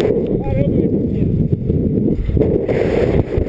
i don't you.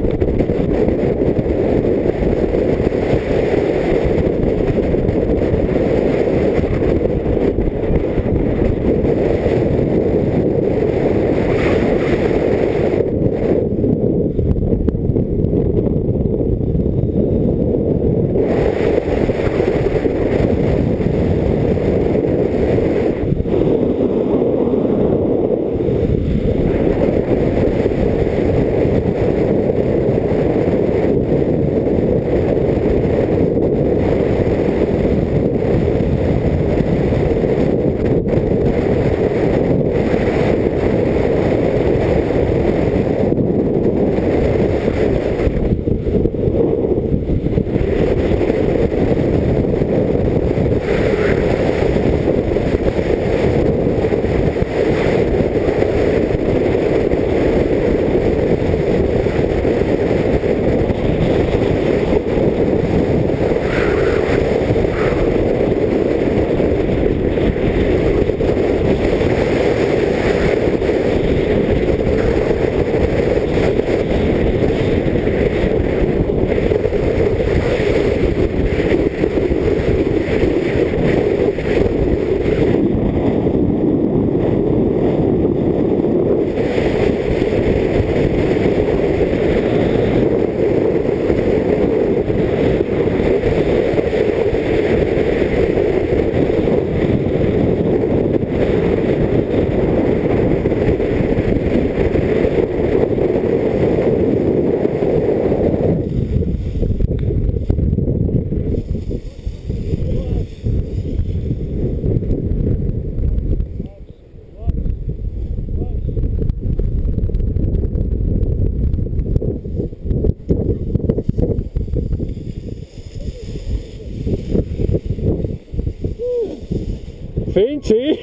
Finci?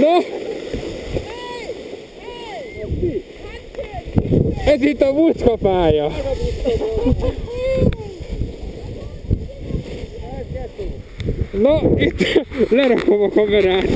No! Ez itt a buszkapálya! Na, itt lerakom a kamerát.